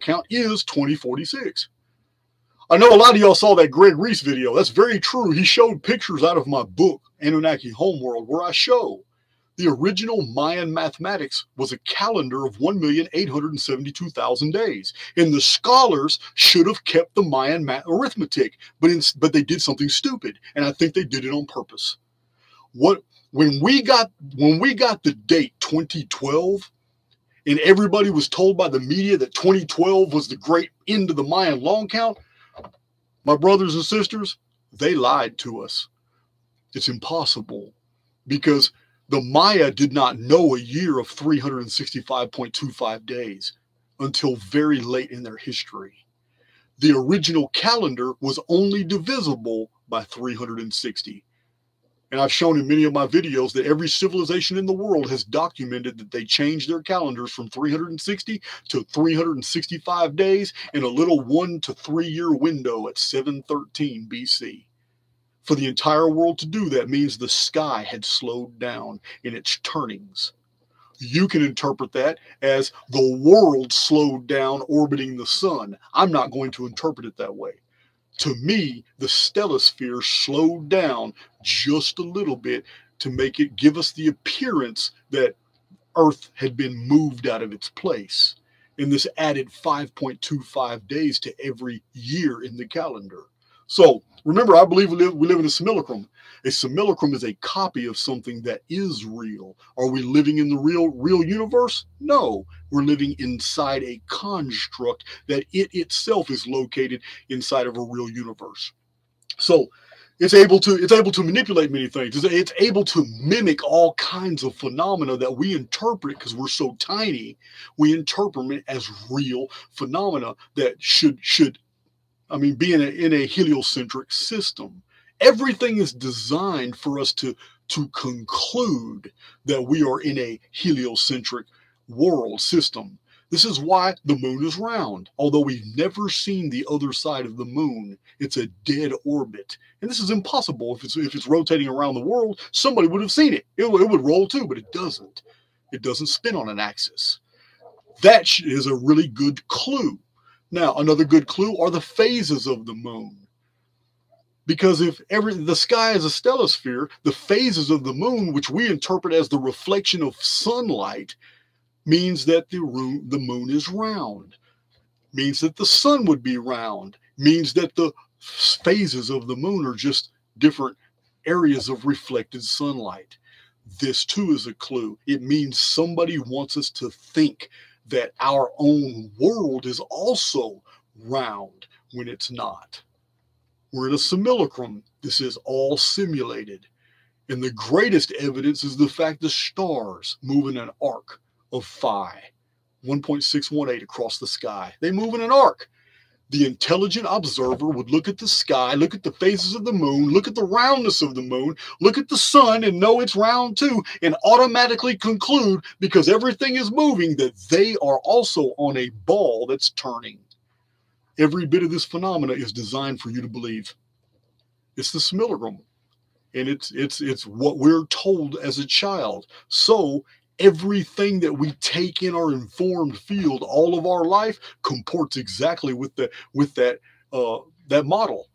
count is 2046. I know a lot of y'all saw that Greg Reese video. That's very true. He showed pictures out of my book, Anunnaki Homeworld, where I show the original Mayan mathematics was a calendar of 1,872,000 days. And the scholars should have kept the Mayan arithmetic, but, in, but they did something stupid. And I think they did it on purpose. What when we got when we got the date 2012 and everybody was told by the media that 2012 was the great end of the Mayan long count, my brothers and sisters, they lied to us. It's impossible because the Maya did not know a year of 365.25 days until very late in their history. The original calendar was only divisible by 360. And I've shown in many of my videos that every civilization in the world has documented that they changed their calendars from 360 to 365 days in a little one to three year window at 713 BC. For the entire world to do that means the sky had slowed down in its turnings. You can interpret that as the world slowed down orbiting the sun. I'm not going to interpret it that way. To me, the stellosphere slowed down just a little bit to make it give us the appearance that Earth had been moved out of its place. And this added 5.25 days to every year in the calendar. So remember, I believe we live, we live in a simulacrum. A simulacrum is a copy of something that is real. Are we living in the real real universe? No, we're living inside a construct that it itself is located inside of a real universe. So it's able to it's able to manipulate many things. It's, it's able to mimic all kinds of phenomena that we interpret because we're so tiny. We interpret it as real phenomena that should should I mean, being in a, in a heliocentric system, everything is designed for us to to conclude that we are in a heliocentric world system. This is why the moon is round. Although we've never seen the other side of the moon, it's a dead orbit. And this is impossible. If it's, if it's rotating around the world, somebody would have seen it. it. It would roll too, but it doesn't. It doesn't spin on an axis. That is a really good clue now, another good clue are the phases of the moon. Because if every the sky is a stellosphere, the phases of the moon, which we interpret as the reflection of sunlight, means that the, room, the moon is round, means that the sun would be round, means that the phases of the moon are just different areas of reflected sunlight. This too is a clue. It means somebody wants us to think that our own world is also round when it's not. We're in a simulacrum. This is all simulated. And the greatest evidence is the fact the stars move in an arc of phi, 1.618 across the sky. They move in an arc the intelligent observer would look at the sky, look at the phases of the moon, look at the roundness of the moon, look at the sun and know it's round too, and automatically conclude because everything is moving that they are also on a ball that's turning. Every bit of this phenomena is designed for you to believe. It's the simulacrum. And it's it's it's what we're told as a child. So everything that we take in our informed field all of our life comports exactly with the with that uh, that model.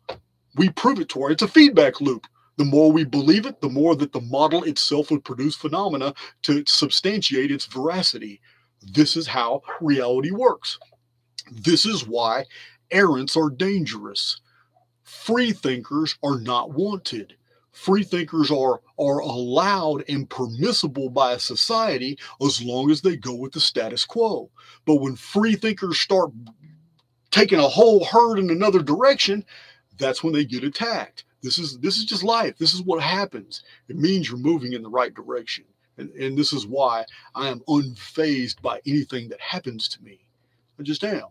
We prove it to our. It's a feedback loop. The more we believe it, the more that the model itself would produce phenomena to substantiate its veracity. This is how reality works. This is why errants are dangerous. Free thinkers are not wanted free thinkers are are allowed and permissible by a society as long as they go with the status quo. But when free thinkers start taking a whole herd in another direction, that's when they get attacked. This is this is just life. This is what happens. It means you're moving in the right direction. And, and this is why I am unfazed by anything that happens to me. I just am.